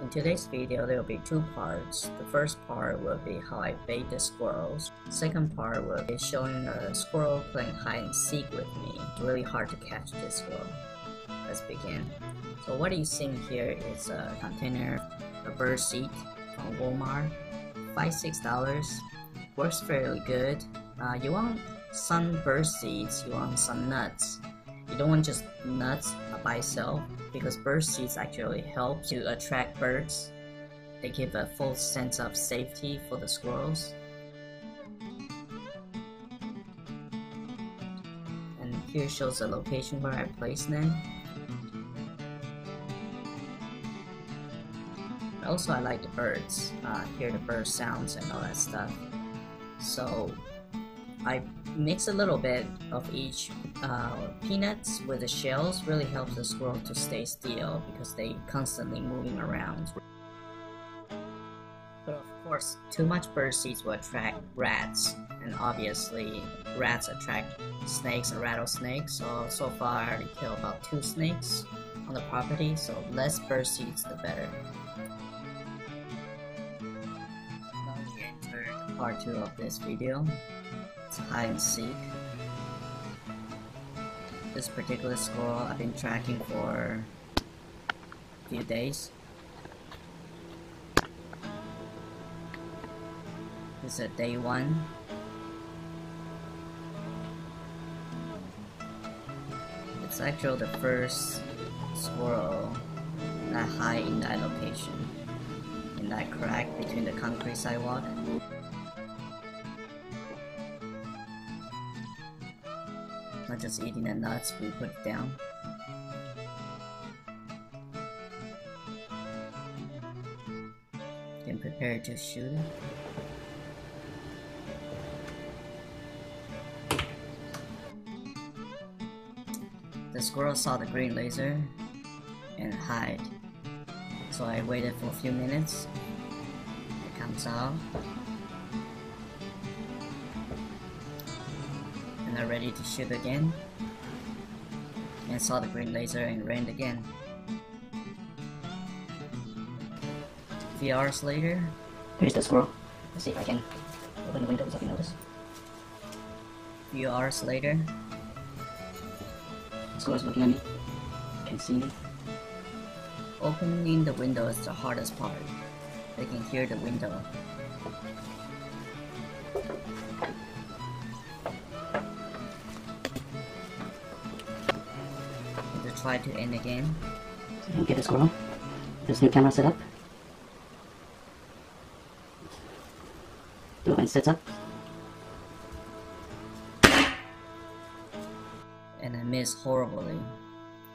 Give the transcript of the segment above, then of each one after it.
In today's video, there will be two parts. The first part will be how I bait the squirrels. Second part will be showing a squirrel playing hide and seek with me. It's really hard to catch this squirrel. Let's begin. So what are you seeing here is a container, a bird seed from Walmart, five six dollars. Works fairly good. Uh, you want some bird seeds, you want some nuts. You don't want just nuts by itself because bird seeds actually help to attract birds. They give a full sense of safety for the squirrels. And here shows the location where I placed them. Also, I like the birds, uh, hear the bird sounds and all that stuff. So, I mix a little bit of each uh, peanuts with the shells really helps the squirrel to stay still because they constantly moving around. But of course, too much bird seeds will attract rats, and obviously rats attract snakes and rattlesnakes. So so far, I already killed about two snakes on the property. So less bird seeds, the better. Now we enter part two of this video. Hide and seek. This particular squirrel I've been tracking for a few days. This is day one. It's actually the first squirrel that hide in that location, in that crack between the concrete sidewalk. Not just eating the nuts, we put down. Getting prepared to shoot it. The squirrel saw the green laser and hide. So I waited for a few minutes. It comes out. And I'm ready to shoot again. And saw the green laser and ran again. A few hours later, here's the squirrel. Let's see if I can open the window without you notice. A few hours later, the squirrel's looking at me. Can see me. Opening the window is the hardest part. They can hear the window. To try to end again. Get the squirrel. There's new camera set up. Do it it up. and I missed horribly.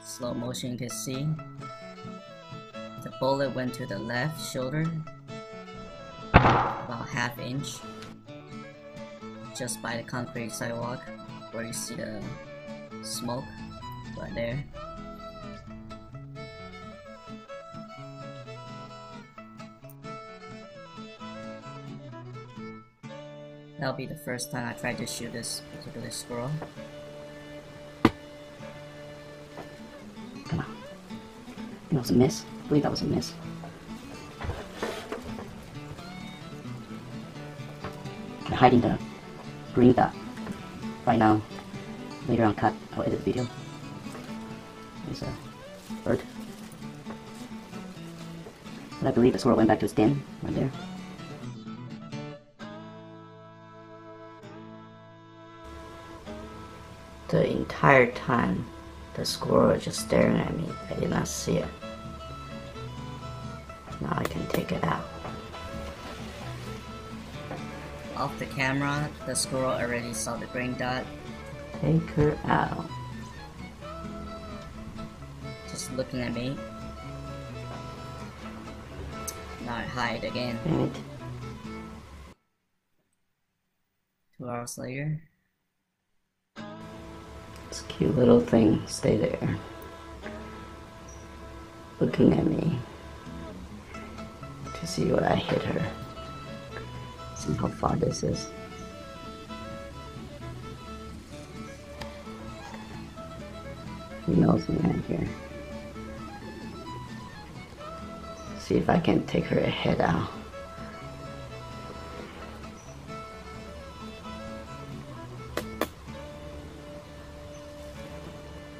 Slow motion you can see. The bullet went to the left shoulder, about half inch, just by the concrete sidewalk where you see the smoke right there. That'll be the first time I tried to shoot this particular squirrel. Come on. That was a miss. I believe that was a miss. They're hiding the green dot. Right now, later on cut, I'll edit the video. There's a bird. But I believe the squirrel went back to its den, right there. Entire time, the squirrel was just staring at me. I did not see it. Now I can take it out. Off the camera, the squirrel already saw the green dot. Take her out. Just looking at me. Now I hide again. Two hours later. This cute little thing, stay there. Looking at me. To see what I hit her. See how far this is. He knows me right here. See if I can take her head out.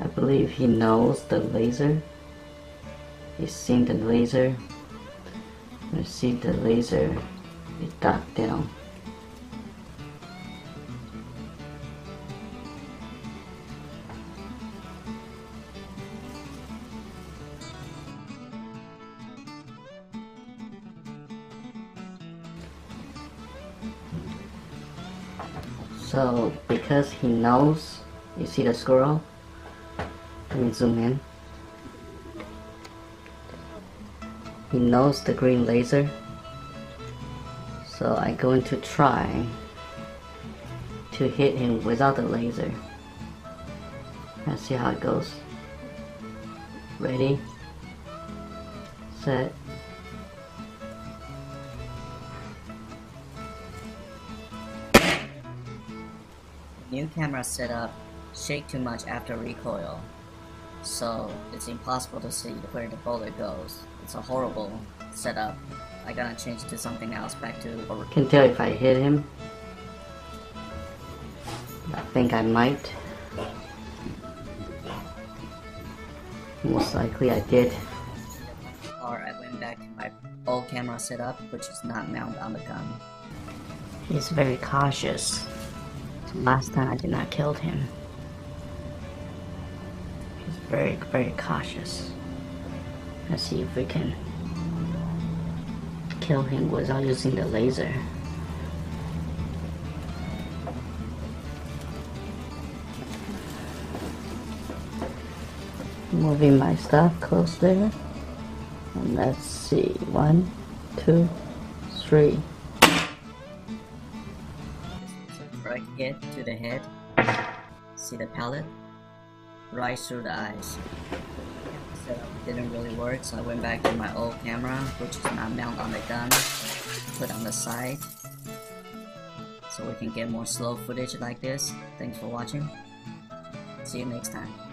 I believe he knows the laser. He's seen the laser. I see the laser. It dot down. So because he knows, you see the squirrel? Let me zoom in. He knows the green laser. So I'm going to try to hit him without the laser. Let's see how it goes. Ready? Set. New camera setup shake too much after recoil, so it's impossible to see where the bullet goes. It's a horrible setup. I gotta change to something else back to Can tell if I hit him. I think I might. Most likely I did. or I went back to my old camera setup, which is not mounted on the gun. He's very cautious. Last time I did not kill him. He's very, very cautious. Let's see if we can kill him without using the laser. Moving my stuff close there. And let's see. One, two, three. Right hit to the head. See the pellet? Right through the eyes. Setup didn't really work, so I went back to my old camera, which is not mounted on the gun. Put on the side. So we can get more slow footage like this. Thanks for watching. See you next time.